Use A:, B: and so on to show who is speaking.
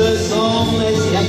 A: the song is.